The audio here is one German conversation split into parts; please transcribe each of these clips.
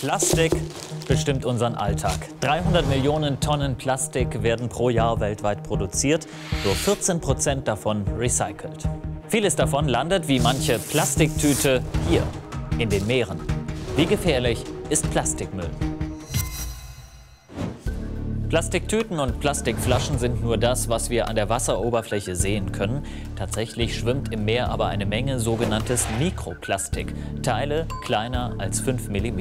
Plastik bestimmt unseren Alltag. 300 Millionen Tonnen Plastik werden pro Jahr weltweit produziert, nur 14 Prozent davon recycelt. Vieles davon landet wie manche Plastiktüte hier in den Meeren. Wie gefährlich ist Plastikmüll? Plastiktüten und Plastikflaschen sind nur das, was wir an der Wasseroberfläche sehen können. Tatsächlich schwimmt im Meer aber eine Menge sogenanntes Mikroplastik, Teile kleiner als 5 mm.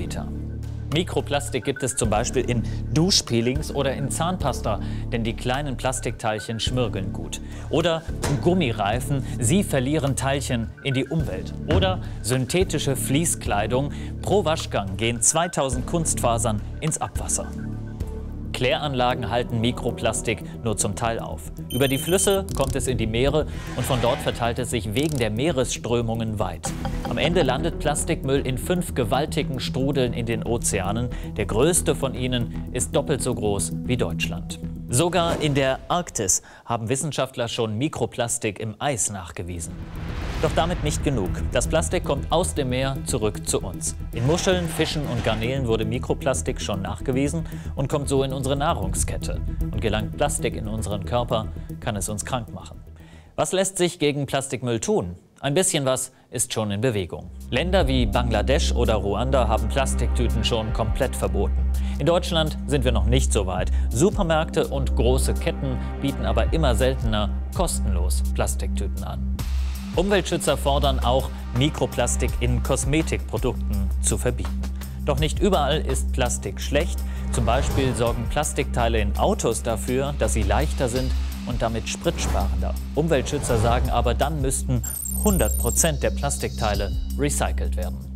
Mikroplastik gibt es zum Beispiel in Duschpeelings oder in Zahnpasta, denn die kleinen Plastikteilchen schmirgeln gut. Oder Gummireifen, sie verlieren Teilchen in die Umwelt. Oder synthetische Fließkleidung, pro Waschgang gehen 2000 Kunstfasern ins Abwasser. Kläranlagen halten Mikroplastik nur zum Teil auf. Über die Flüsse kommt es in die Meere und von dort verteilt es sich wegen der Meeresströmungen weit. Am Ende landet Plastikmüll in fünf gewaltigen Strudeln in den Ozeanen. Der größte von ihnen ist doppelt so groß wie Deutschland. Sogar in der Arktis haben Wissenschaftler schon Mikroplastik im Eis nachgewiesen. Doch damit nicht genug. Das Plastik kommt aus dem Meer zurück zu uns. In Muscheln, Fischen und Garnelen wurde Mikroplastik schon nachgewiesen und kommt so in unsere Nahrungskette. Und gelangt Plastik in unseren Körper, kann es uns krank machen. Was lässt sich gegen Plastikmüll tun? Ein bisschen was ist schon in Bewegung. Länder wie Bangladesch oder Ruanda haben Plastiktüten schon komplett verboten. In Deutschland sind wir noch nicht so weit. Supermärkte und große Ketten bieten aber immer seltener kostenlos Plastiktüten an. Umweltschützer fordern auch, Mikroplastik in Kosmetikprodukten zu verbieten. Doch nicht überall ist Plastik schlecht. Zum Beispiel sorgen Plastikteile in Autos dafür, dass sie leichter sind und damit spritsparender. Umweltschützer sagen aber, dann müssten 100 Prozent der Plastikteile recycelt werden.